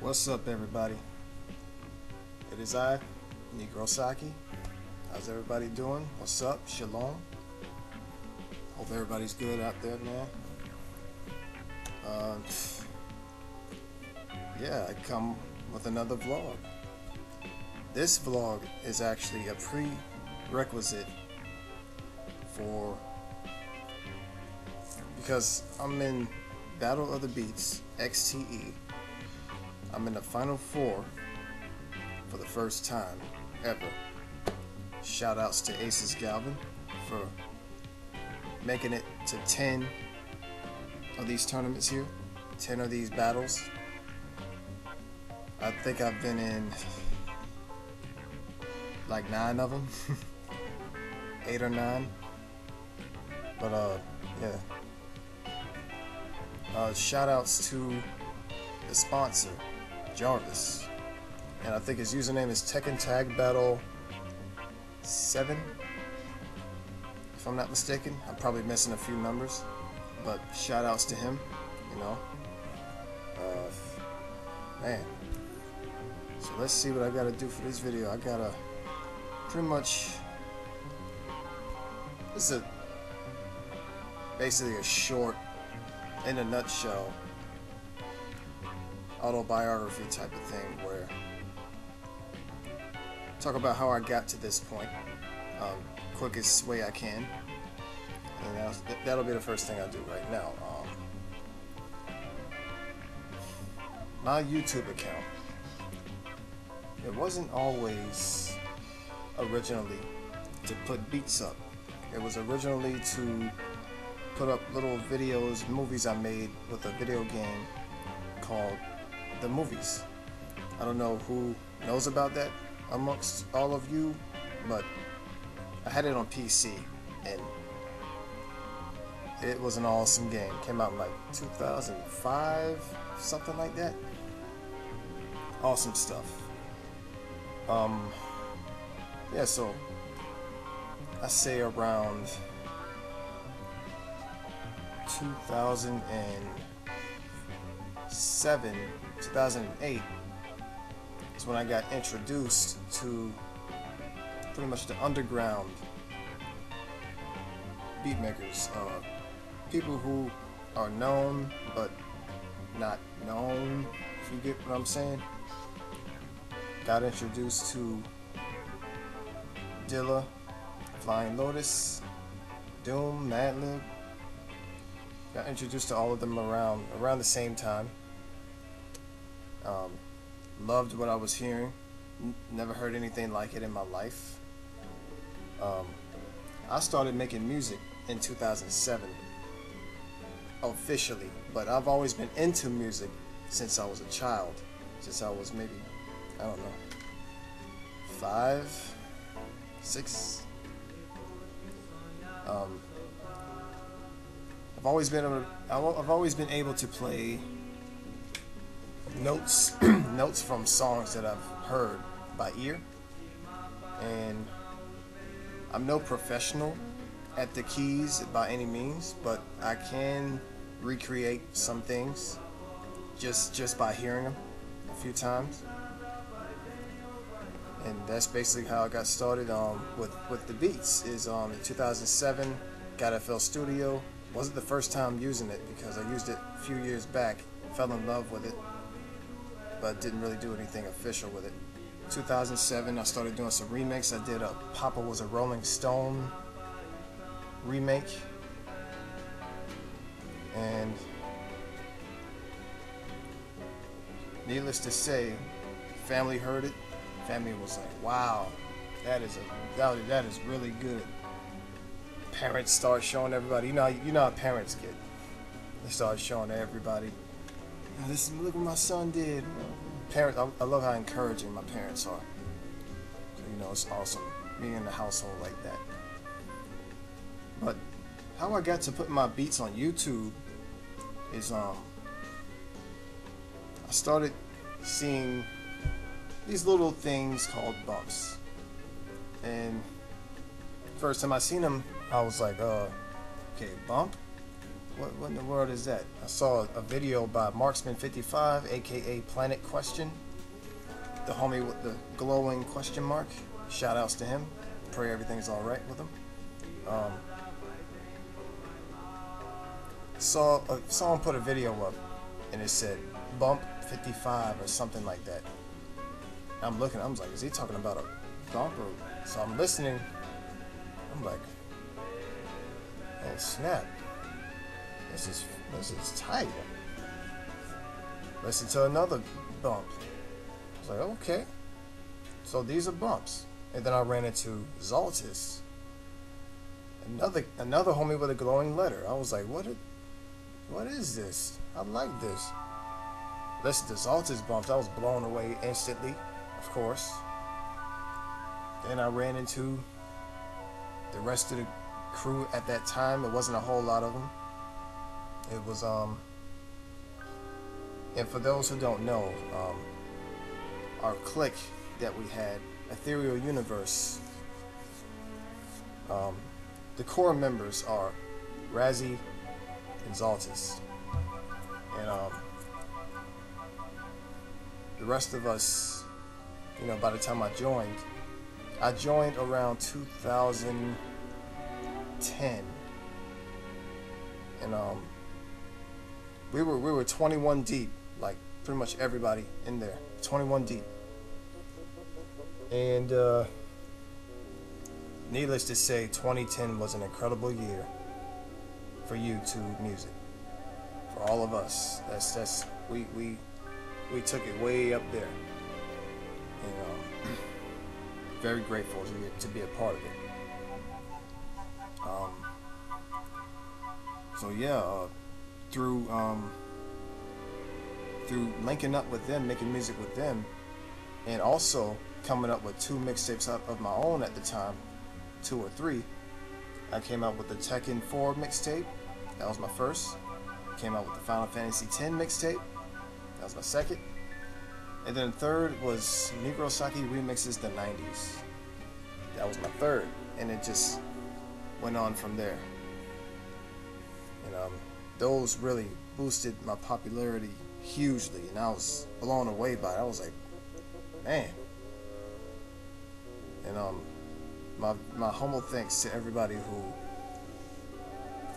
What's up, everybody? It is I, Negro Saki. How's everybody doing? What's up? Shalom. Hope everybody's good out there, man. Uh, yeah, I come with another vlog. This vlog is actually a prerequisite for because I'm in Battle of the Beats XTE. I'm in the final four for the first time ever. Shout outs to Aces Galvin for making it to 10 of these tournaments here, 10 of these battles. I think I've been in like nine of them, eight or nine. But uh, yeah. Uh, shout outs to the sponsor, Jarvis. And I think his username is Tekken Tag Battle 7. If I'm not mistaken. I'm probably missing a few numbers. But shout outs to him, you know. Uh, man. So let's see what I gotta do for this video. I gotta pretty much. This is a basically a short, in a nutshell, autobiography type of thing where talk about how I got to this point, um, quickest way I can, and that'll be the first thing I do right now. Um, my YouTube account, it wasn't always originally to put beats up. It was originally to put up little videos, movies I made with a video game called The Movies. I don't know who knows about that amongst all of you, but I had it on PC and it was an awesome game. Came out in like 2005, something like that. Awesome stuff. Um, yeah, so I say around 2007, 2008 is when I got introduced to pretty much the underground beatmakers, uh, people who are known but not known, if you get what I'm saying. Got introduced to Dilla, Flying Lotus, Doom, Madlib. Got introduced to all of them around around the same time. Um, loved what I was hearing. N never heard anything like it in my life. Um, I started making music in 2007 officially, but I've always been into music since I was a child. Since I was maybe, I don't know, five, six. Um, I've always been able I've always been able to play notes notes from songs that I've heard by ear and I'm no professional at the keys by any means but I can recreate some things just just by hearing them a few times and that's basically how I got started um, with with the beats. Is um, in 2007, got FL Studio. Wasn't the first time using it because I used it a few years back. Fell in love with it, but didn't really do anything official with it. 2007, I started doing some remakes. I did a Papa was a Rolling Stone remake, and needless to say, family heard it family was like, "Wow, that is a that, that is really good." Parents start showing everybody. You know, you know how parents get. They start showing everybody. This is look what my son did. Parents, I, I love how encouraging my parents are. So, you know, it's awesome being in a household like that. But how I got to put my beats on YouTube is um I started seeing these little things called bumps. And first time I seen them, I was like, uh, okay, bump. What, what in the world is that? I saw a video by Marksman55, aka Planet Question. The homie with the glowing question mark. Shout outs to him. Pray everything's alright with him. Um, saw uh, someone put a video up and it said bump 55 or something like that. I'm looking, I'm like, is he talking about a bump so I'm listening. I'm like, oh snap. This is this is tight. Listen to another bump. I was like, okay. So these are bumps. And then I ran into Zaltis. Another another homie with a glowing letter. I was like, what a, what is this? I like this. Listen to Zaltis bumps. I was blown away instantly, of course. Then I ran into the rest of the crew at that time. It wasn't a whole lot of them. It was um and for those who don't know, um, our clique that we had, Ethereal Universe, um, the core members are Razzie and Zaltis. And um, the rest of us, you know, by the time I joined, I joined around 2010. And um, we were we were 21 deep, like pretty much everybody in there, 21 deep. And uh, needless to say, 2010 was an incredible year for YouTube music, for all of us. That's that's we we we took it way up there. And um, very grateful to be, to be a part of it. Um, so yeah. Uh, through um, through linking up with them, making music with them, and also coming up with two mixtapes of my own at the time, two or three. I came out with the Tekken 4 mixtape, that was my first. Came out with the Final Fantasy X mixtape, that was my second. And then third was Negrosaki Remixes the 90s. That was my third, and it just went on from there. And um, those really boosted my popularity hugely, and I was blown away by it. I was like, man. And um, my my humble thanks to everybody who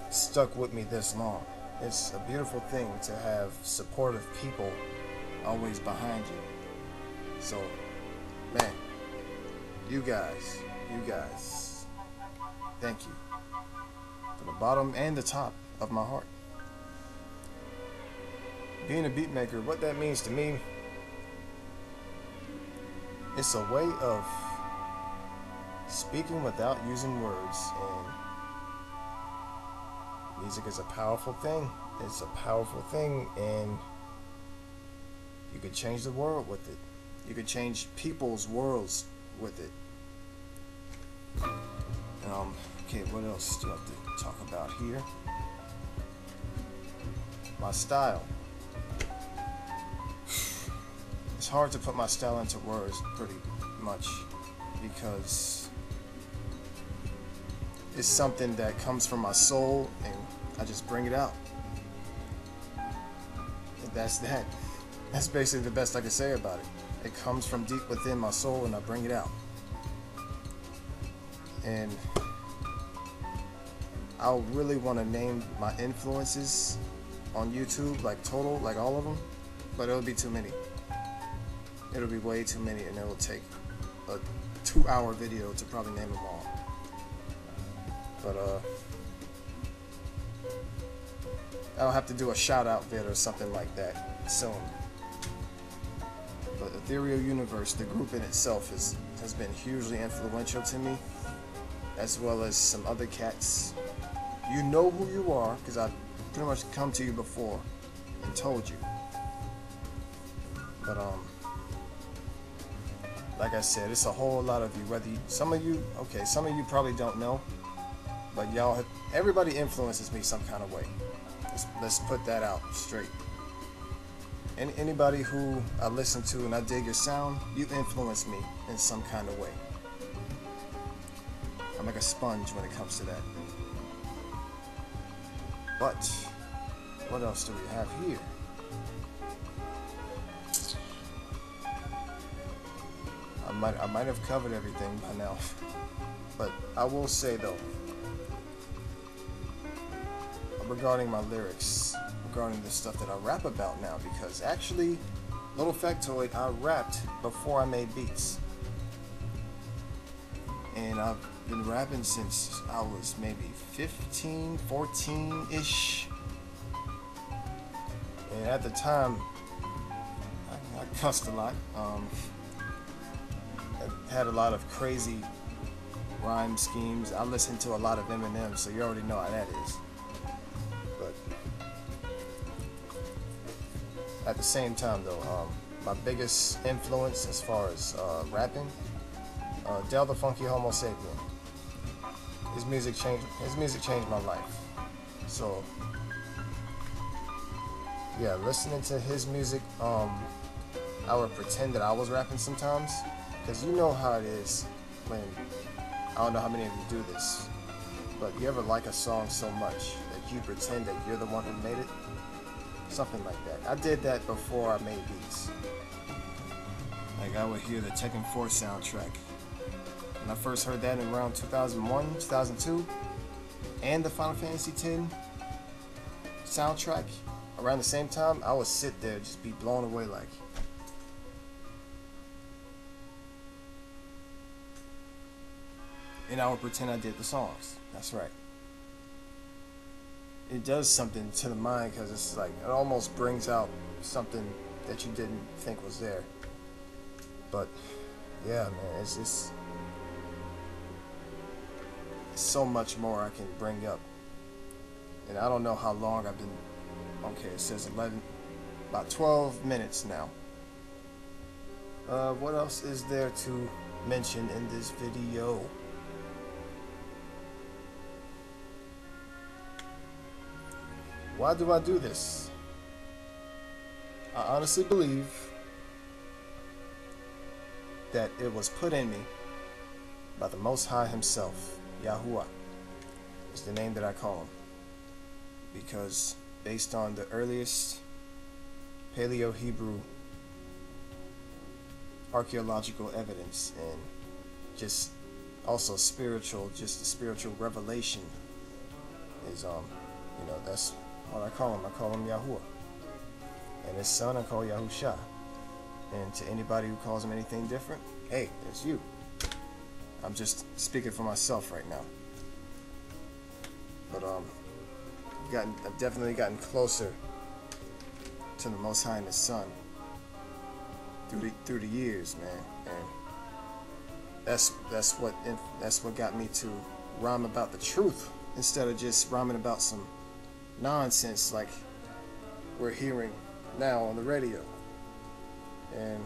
stuck with me this long. It's a beautiful thing to have supportive people always behind you. So, man, you guys, you guys, thank you from the bottom and the top of my heart being a beat maker, what that means to me, it's a way of speaking without using words. And music is a powerful thing. It's a powerful thing, and you could change the world with it. You could change people's worlds with it. Um, okay, what else do I have to talk about here? My style. It's hard to put my style into words pretty much because it's something that comes from my soul and I just bring it out. And that's that. That's basically the best I can say about it. It comes from deep within my soul and I bring it out. And I really want to name my influences on YouTube, like total, like all of them, but it would be too many it'll be way too many and it'll take a two hour video to probably name them all. But uh I'll have to do a shout out vid or something like that soon. But Ethereal Universe, the group in itself is has been hugely influential to me, as well as some other cats. You know who you are, because I've pretty much come to you before and told you. But um like I said, it's a whole lot of you. Whether you, some of you, okay, some of you probably don't know, but y'all, everybody influences me some kind of way. Let's, let's put that out straight. Any, anybody who I listen to and I dig your sound, you influence me in some kind of way. I'm like a sponge when it comes to that. But what else do we have here? I might I might have covered everything by now. But I will say though, regarding my lyrics, regarding the stuff that I rap about now, because actually, little factoid, I rapped before I made beats. And I've been rapping since I was maybe 15, 14 ish. And at the time, I, cussed a lot. Um, had a lot of crazy rhyme schemes. I listened to a lot of Eminem, so you already know how that is. But at the same time, though, um, my biggest influence as far as uh, rapping, uh, Del the Funky Homosapien. His music changed. His music changed my life. So yeah, listening to his music, um, I would pretend that I was rapping sometimes, because you know how it is when I don't know how many of you do this, but you ever like a song so much that you pretend that you're the one who made it? Something like that. I did that before I made beats. Like I would hear the Tekken 4 soundtrack. When I first heard that in around 2001, 2002, and the Final Fantasy X soundtrack around the same time, I would sit there just be blown away like, and I would pretend I did the songs. That's right. It does something to the mind because it's like it almost brings out something that you didn't think was there. But yeah, man, it's just so much more I can bring up. And I don't know how long I've been. Okay, it says 11, about 12 minutes now. Uh, what else is there to mention in this video? Why do I do this? I honestly believe that it was put in me by the Most High Himself, Yahuwah, is the name that I call Him. Because based on the earliest Paleo Hebrew archaeological evidence and just also spiritual, just the spiritual revelation is, um, you know, that's what I call him. I call him Yahuwah. And his son I call Yahusha. And to anybody who calls him anything different, hey, it's you. I'm just speaking for myself right now. But um, I've gotten, I've definitely gotten closer to the Most High and His Son through the through the years, man. And that's that's what that's what got me to rhyme about the truth instead of just rhyming about some nonsense like we're hearing now on the radio. And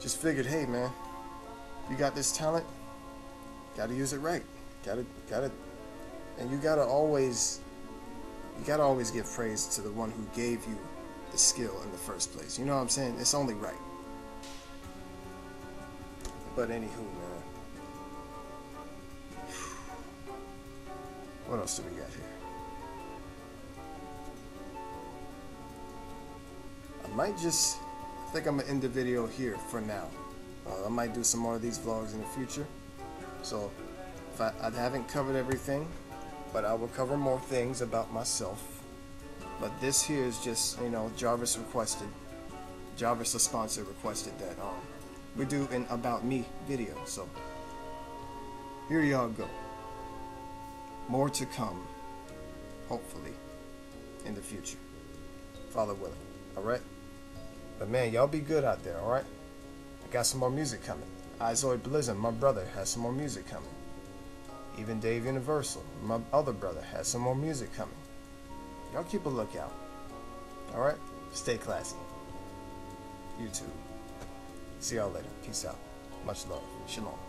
just figured, hey man, you got this talent, gotta use it right. Gotta gotta and you gotta always you gotta always give praise to the one who gave you the skill in the first place. You know what I'm saying? It's only right. But anywho, man. What else do we got here? Might just, I think I'm gonna end the video here for now. Uh, I might do some more of these vlogs in the future. So, if I, I haven't covered everything, but I will cover more things about myself. But this here is just, you know, Jarvis requested, Jarvis, the sponsor, requested that um, we do an About Me video. So, here y'all go. More to come, hopefully, in the future. Father willing. Alright? But man, y'all be good out there, alright? I got some more music coming. Izoid Blizzard, my brother, has some more music coming. Even Dave Universal, my other brother, has some more music coming. Y'all keep a lookout. Alright? Stay classy. YouTube. See y'all later. Peace out. Much love. Shalom.